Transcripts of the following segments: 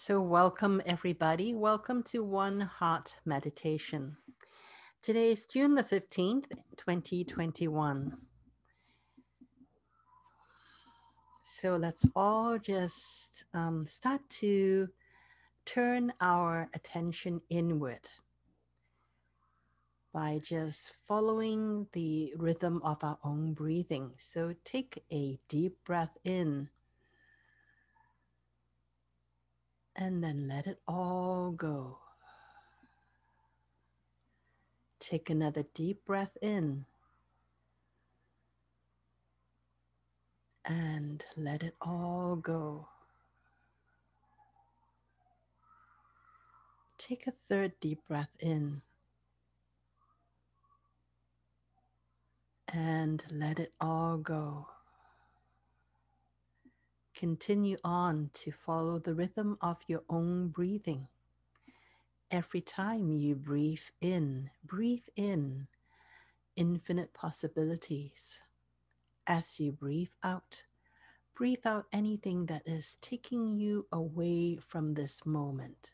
So, welcome everybody. Welcome to One Heart Meditation. Today is June the 15th, 2021. So, let's all just um, start to turn our attention inward by just following the rhythm of our own breathing. So, take a deep breath in and then let it all go. Take another deep breath in and let it all go. Take a third deep breath in and let it all go. Continue on to follow the rhythm of your own breathing. Every time you breathe in, breathe in infinite possibilities. As you breathe out, breathe out anything that is taking you away from this moment.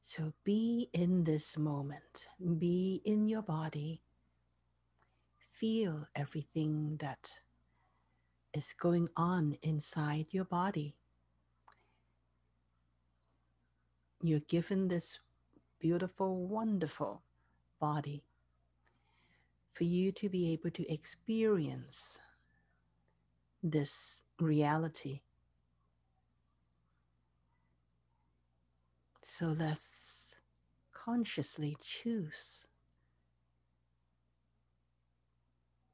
So be in this moment, be in your body, feel everything that is going on inside your body. You're given this beautiful, wonderful body for you to be able to experience this reality. So let's consciously choose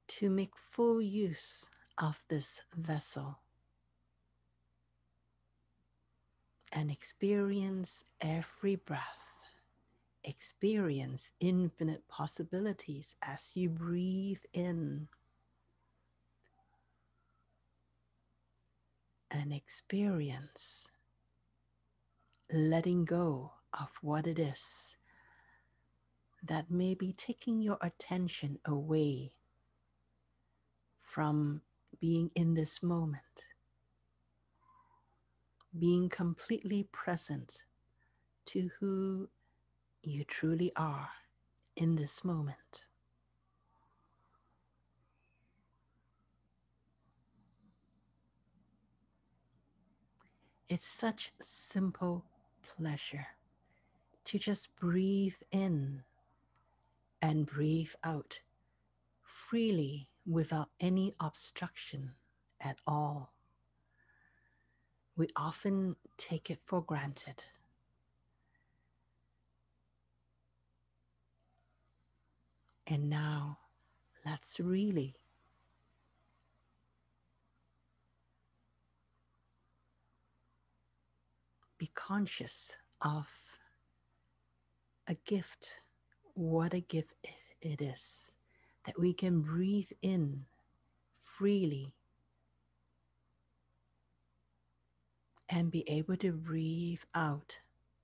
to make full use of this vessel and experience every breath. Experience infinite possibilities as you breathe in and experience letting go of what it is that may be taking your attention away from being in this moment, being completely present to who you truly are in this moment. It's such simple pleasure to just breathe in and breathe out freely without any obstruction at all. We often take it for granted. And now let's really be conscious of a gift. What a gift it is that we can breathe in freely and be able to breathe out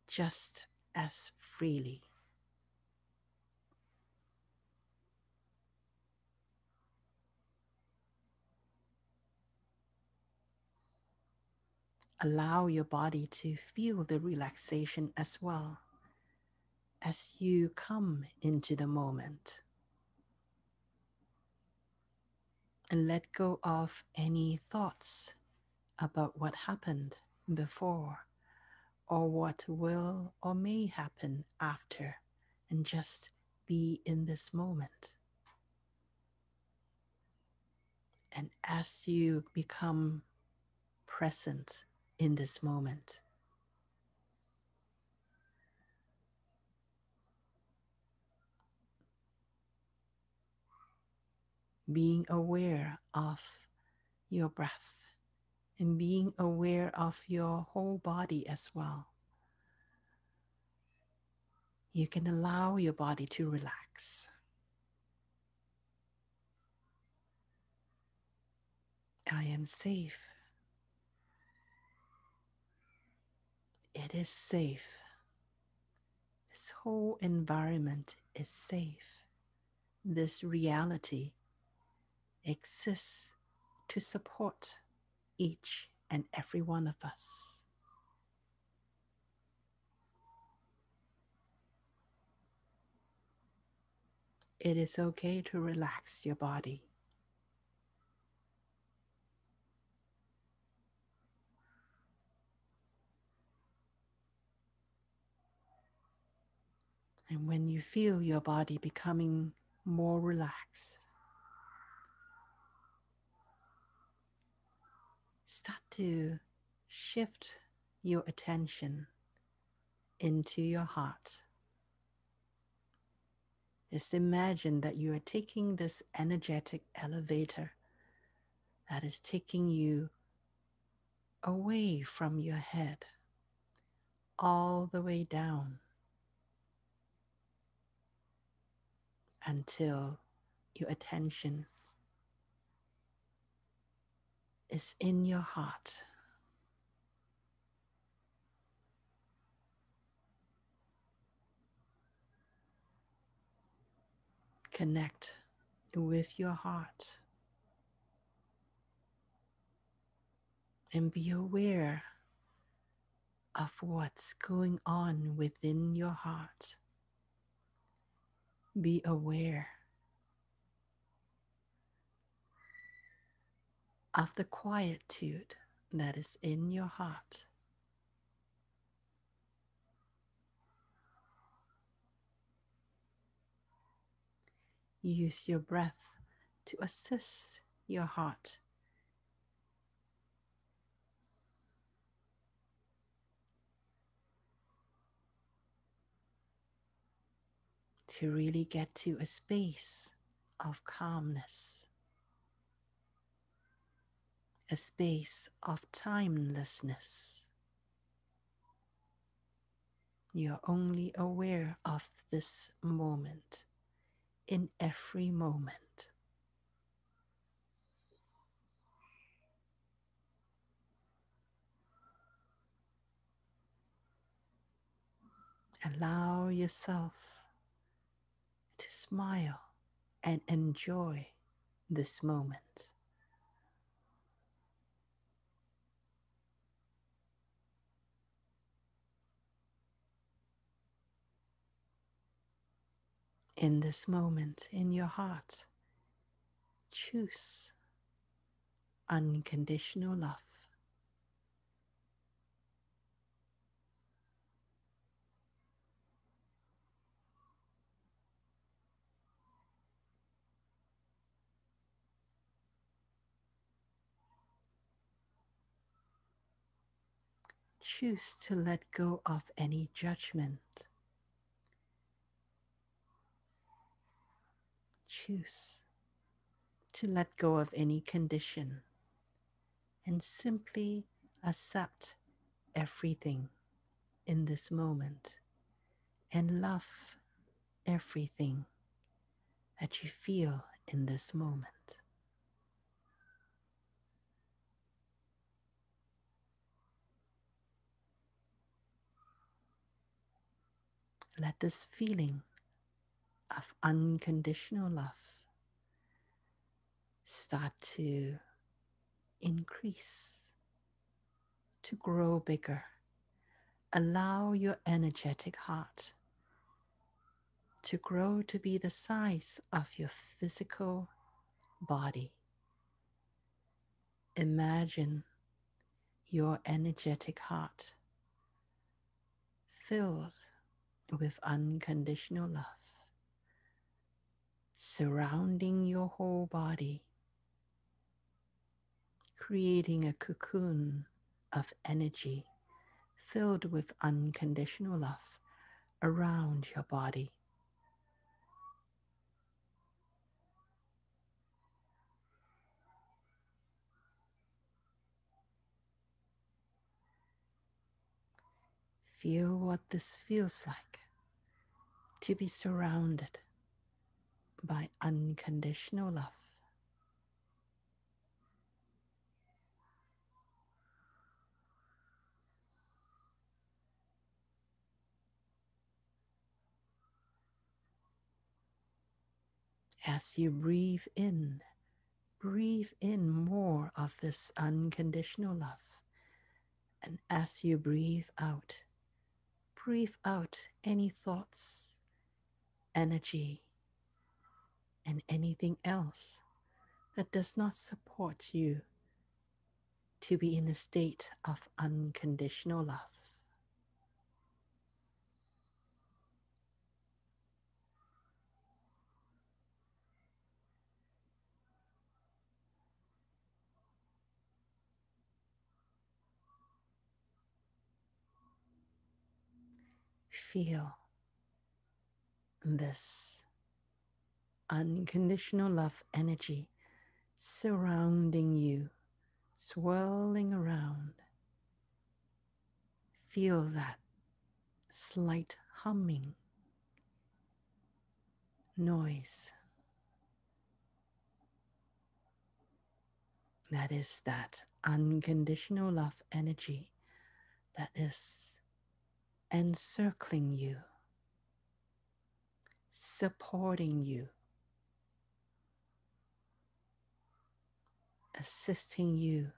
just as freely. Allow your body to feel the relaxation as well as you come into the moment. And let go of any thoughts about what happened before or what will or may happen after, and just be in this moment. And as you become present in this moment, being aware of your breath and being aware of your whole body as well. You can allow your body to relax. I am safe. It is safe. This whole environment is safe. This reality exists to support each and every one of us. It is okay to relax your body. And when you feel your body becoming more relaxed, start to shift your attention into your heart. Just imagine that you are taking this energetic elevator that is taking you away from your head all the way down until your attention is in your heart. Connect with your heart and be aware of what's going on within your heart. Be aware of the quietude that is in your heart. Use your breath to assist your heart. To really get to a space of calmness a space of timelessness. You're only aware of this moment in every moment. Allow yourself to smile and enjoy this moment. In this moment in your heart, choose unconditional love. Choose to let go of any judgment choose to let go of any condition and simply accept everything in this moment and love everything that you feel in this moment. Let this feeling of unconditional love start to increase, to grow bigger. Allow your energetic heart to grow to be the size of your physical body. Imagine your energetic heart filled with unconditional love surrounding your whole body, creating a cocoon of energy filled with unconditional love around your body. Feel what this feels like to be surrounded by unconditional love. As you breathe in, breathe in more of this unconditional love. And as you breathe out, breathe out any thoughts, energy, and anything else that does not support you to be in a state of unconditional love. Feel this unconditional love energy surrounding you, swirling around. Feel that slight humming noise. That is that unconditional love energy that is encircling you, supporting you, assisting you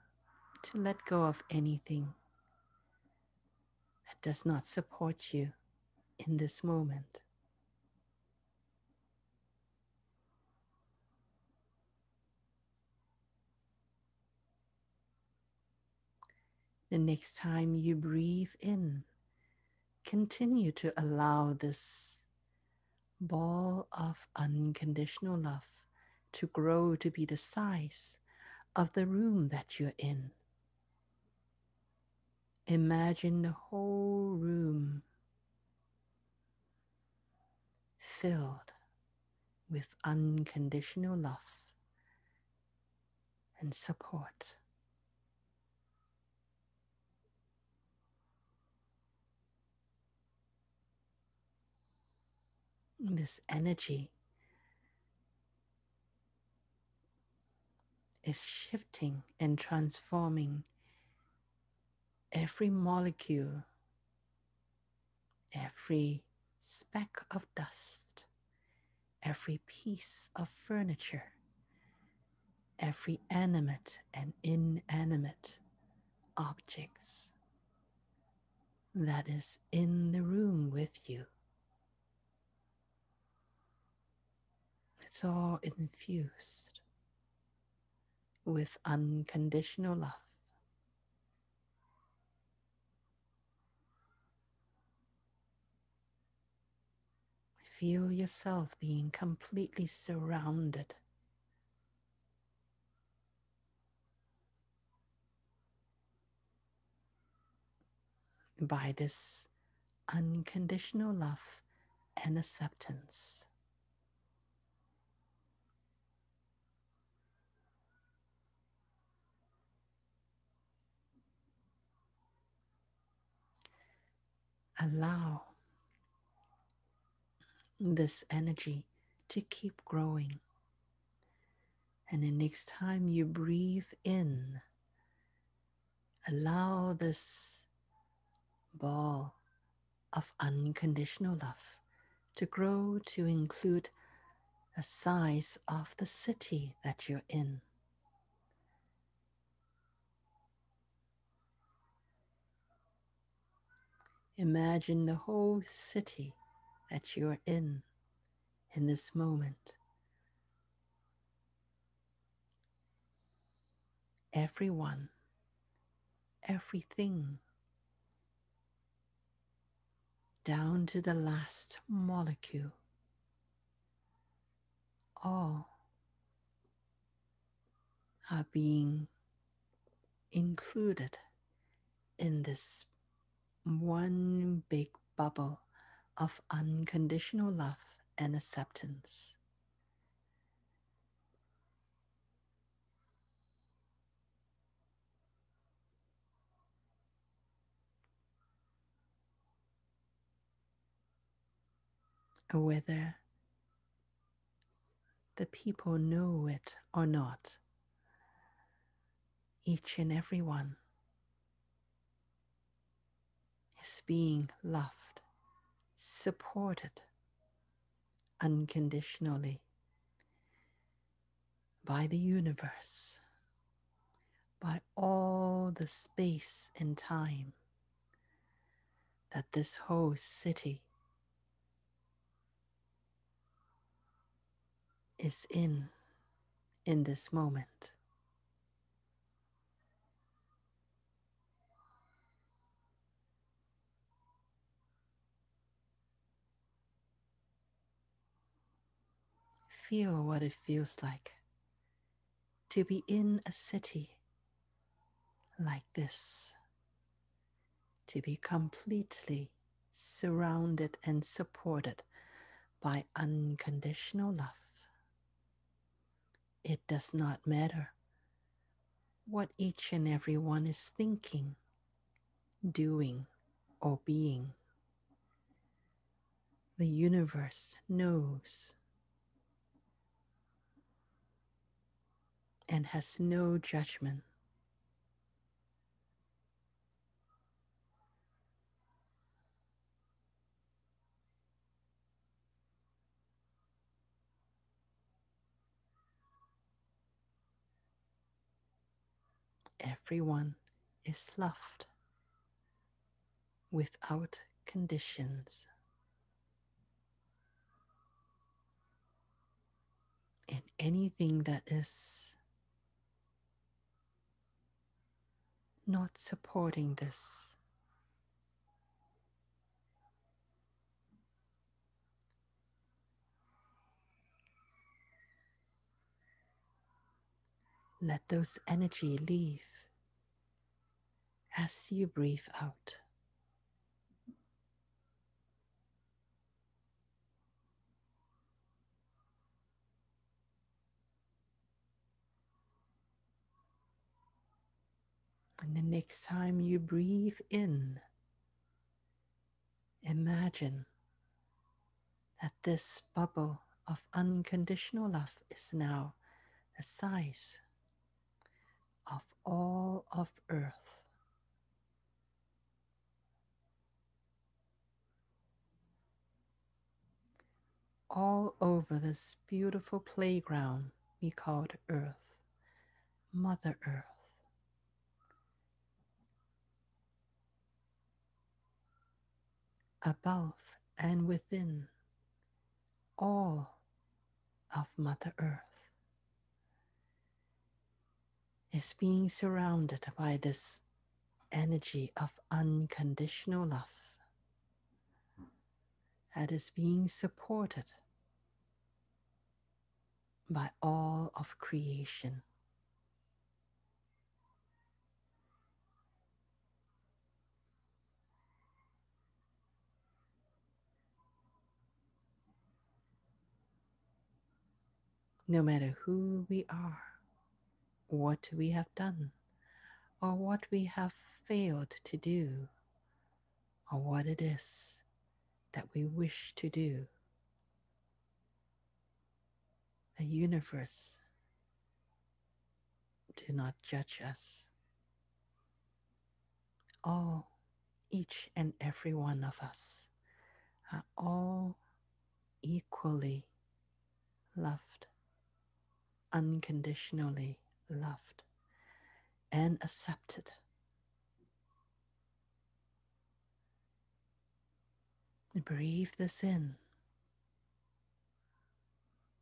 to let go of anything that does not support you in this moment. The next time you breathe in, continue to allow this ball of unconditional love to grow to be the size of the room that you're in. Imagine the whole room filled with unconditional love and support. This energy is shifting and transforming every molecule, every speck of dust, every piece of furniture, every animate and inanimate objects that is in the room with you. It's all infused with unconditional love. Feel yourself being completely surrounded by this unconditional love and acceptance. Allow this energy to keep growing. And the next time you breathe in, allow this ball of unconditional love to grow to include the size of the city that you're in. Imagine the whole city that you're in in this moment. Everyone, everything, down to the last molecule, all are being included in this one big bubble of unconditional love and acceptance. Whether the people know it or not, each and every one is being loved, supported unconditionally by the universe, by all the space and time that this whole city is in in this moment. Feel what it feels like to be in a city like this, to be completely surrounded and supported by unconditional love. It does not matter what each and every one is thinking, doing, or being. The universe knows and has no judgment. Everyone is loved without conditions. And anything that is not supporting this. Let those energy leave as you breathe out. And the next time you breathe in, imagine that this bubble of unconditional love is now the size of all of Earth. All over this beautiful playground we called Earth, Mother Earth. Above and within all of Mother Earth is being surrounded by this energy of unconditional love that is being supported by all of creation. No matter who we are, what we have done, or what we have failed to do, or what it is that we wish to do. The universe do not judge us. All, each and every one of us are all equally loved unconditionally loved and accepted. Breathe this in.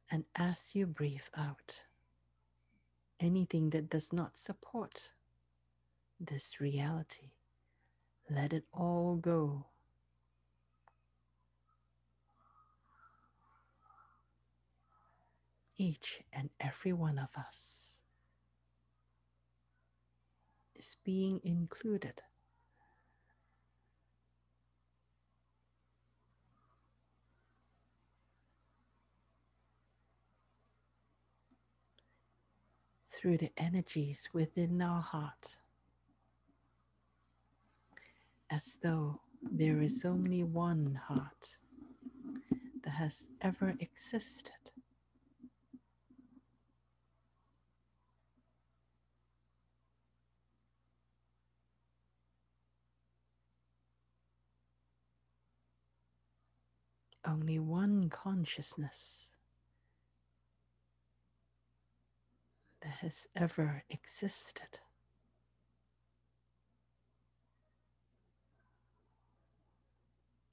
And as you breathe out, anything that does not support this reality, let it all go each and every one of us is being included. Through the energies within our heart, as though there is only one heart that has ever existed. Only one consciousness that has ever existed.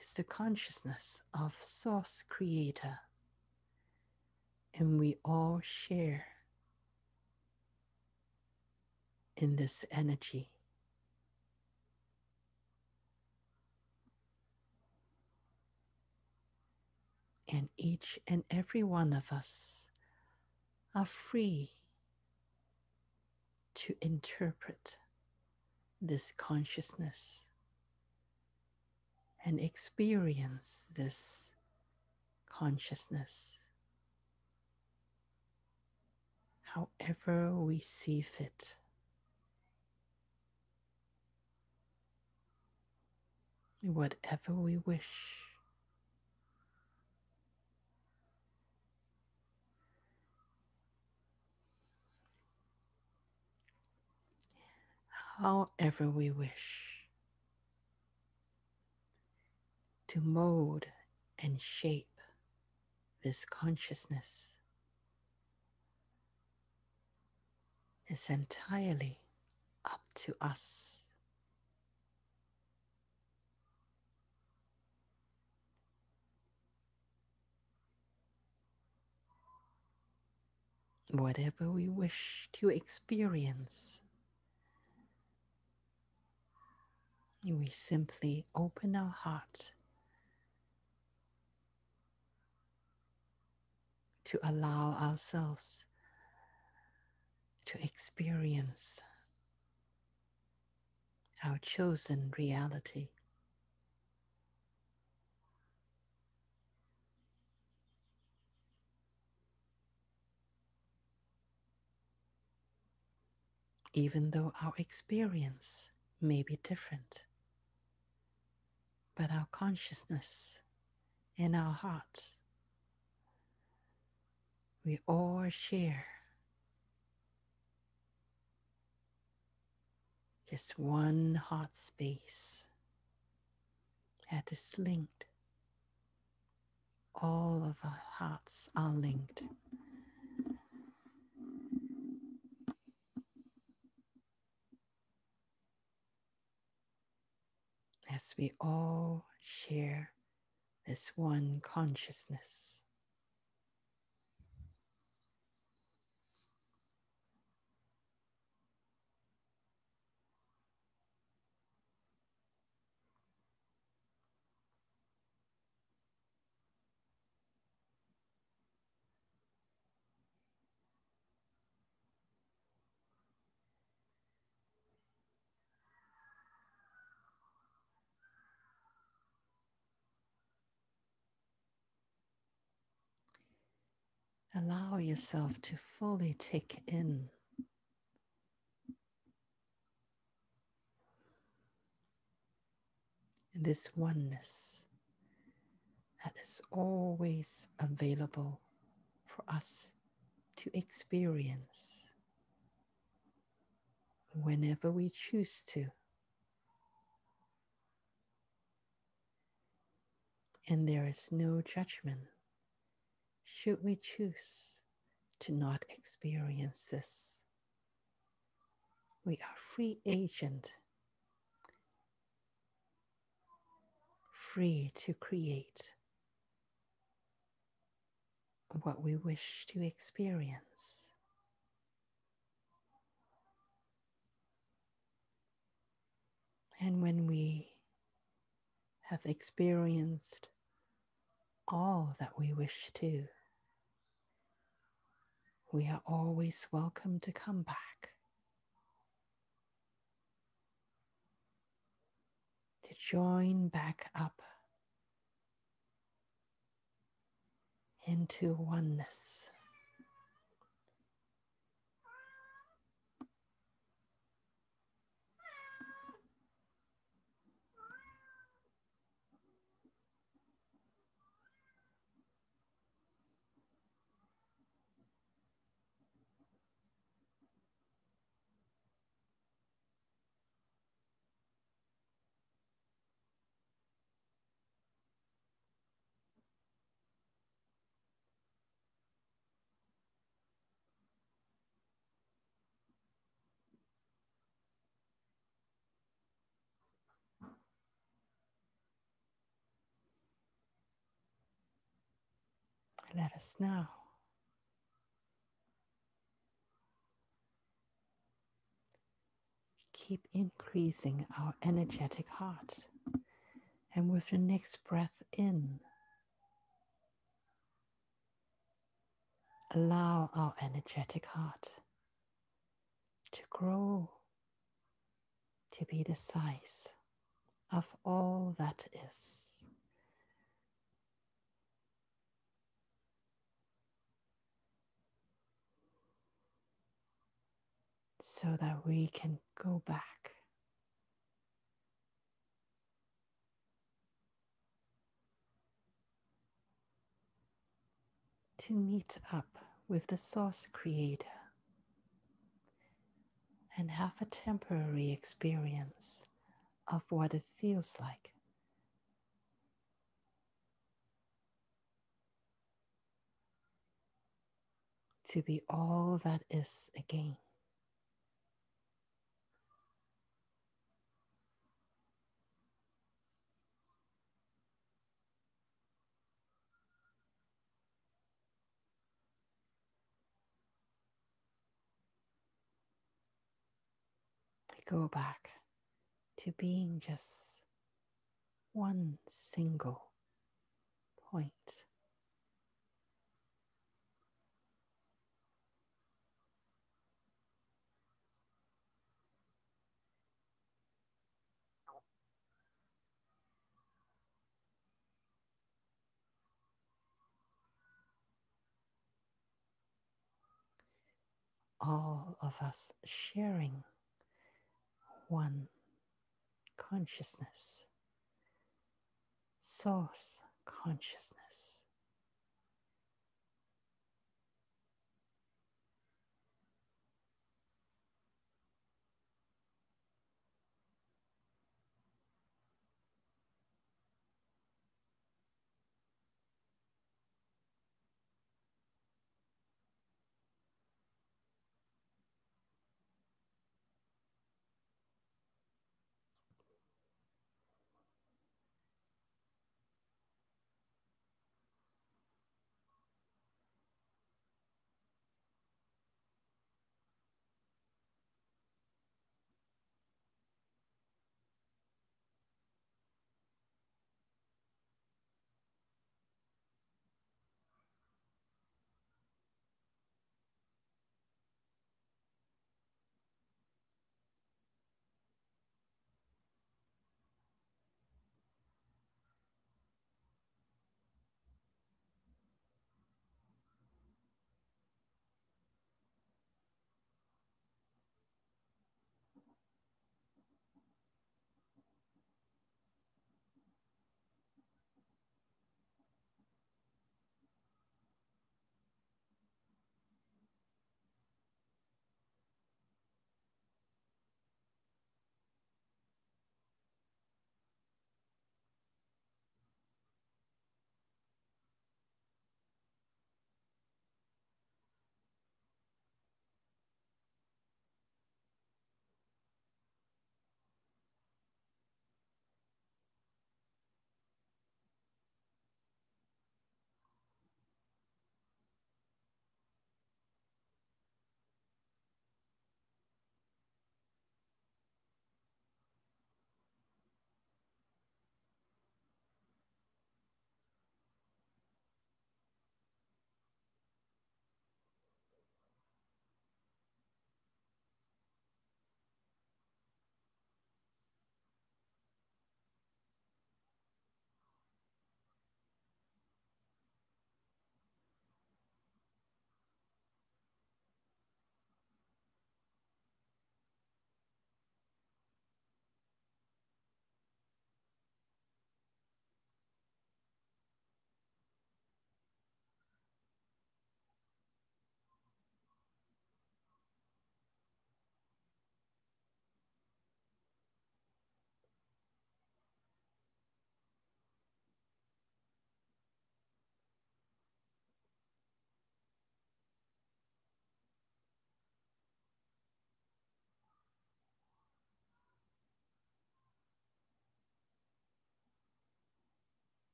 Is the consciousness of Source Creator And we all share in this energy. And each and every one of us are free to interpret this consciousness and experience this consciousness however we see fit. Whatever we wish. However, we wish to mold and shape this consciousness is entirely up to us. Whatever we wish to experience, we simply open our heart to allow ourselves to experience our chosen reality. Even though our experience may be different, but our consciousness and our heart, we all share just one heart space that is linked. All of our hearts are linked. As we all share this one consciousness. Allow yourself to fully take in this oneness that is always available for us to experience whenever we choose to. And there is no judgment should we choose to not experience this. We are free agent, free to create what we wish to experience. And when we have experienced all that we wish to, we are always welcome to come back. To join back up into oneness. Let us know. Keep increasing our energetic heart. And with the next breath in, allow our energetic heart to grow to be the size of all that is. So that we can go back to meet up with the Source Creator and have a temporary experience of what it feels like. To be all that is again. Go back to being just one single point. All of us sharing one consciousness, source consciousness.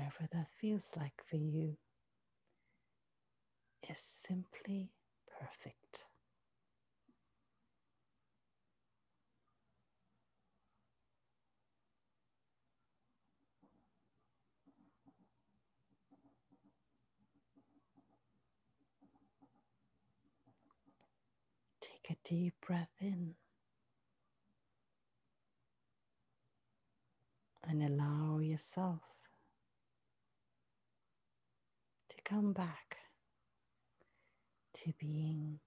Whatever that feels like for you, is simply perfect. Take a deep breath in and allow yourself come back to being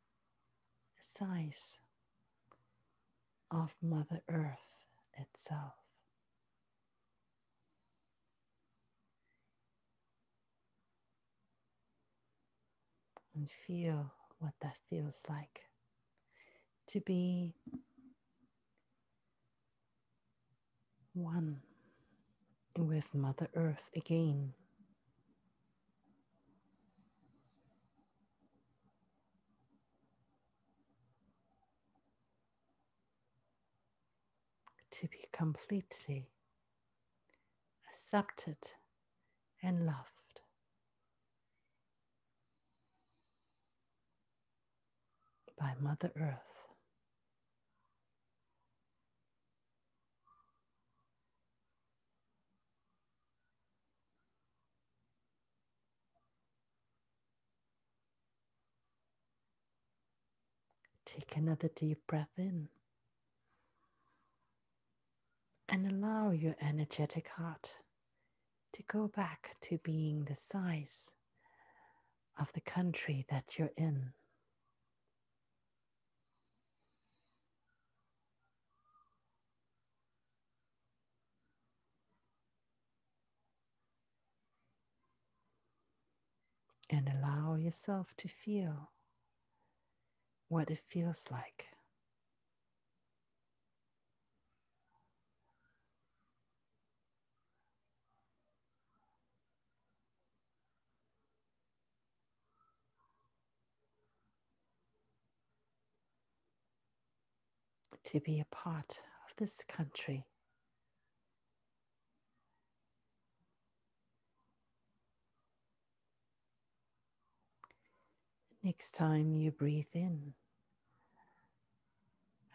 the size of Mother Earth itself. And feel what that feels like to be one with Mother Earth again. To be completely accepted and loved. By Mother Earth. Take another deep breath in and allow your energetic heart to go back to being the size of the country that you're in. And allow yourself to feel what it feels like. To be a part of this country. Next time you breathe in,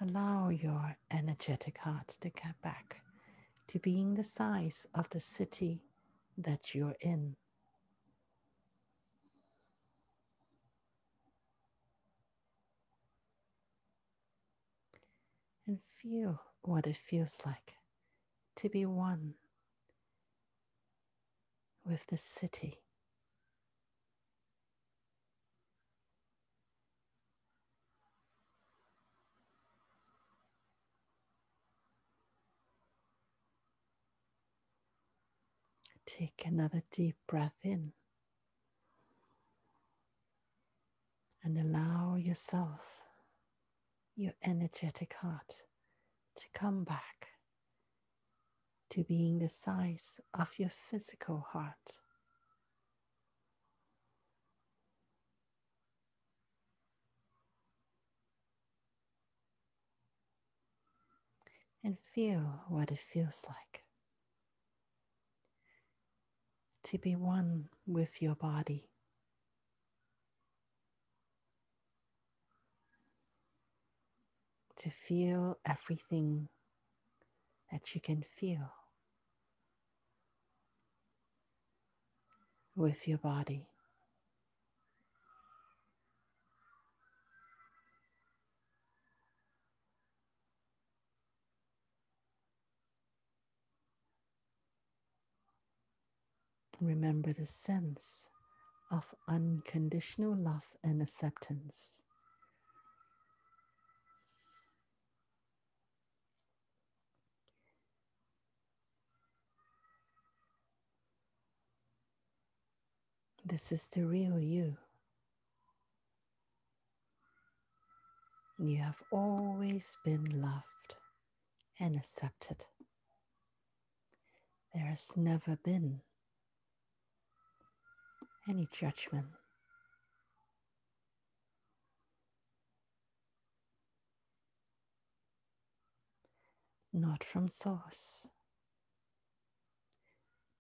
Allow your energetic heart to get back to being the size of the city that you're in. And feel what it feels like to be one with the city. Take another deep breath in and allow yourself, your energetic heart, to come back to being the size of your physical heart. And feel what it feels like to be one with your body. To feel everything that you can feel with your body. Remember the sense of unconditional love and acceptance. This is the real you. You have always been loved and accepted. There has never been any judgment. Not from Source,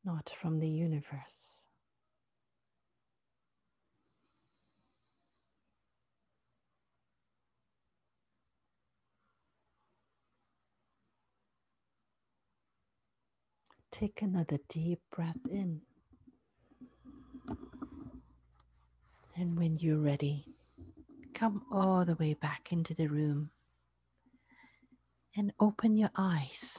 not from the universe. Take another deep breath in. And when you're ready, come all the way back into the room and open your eyes.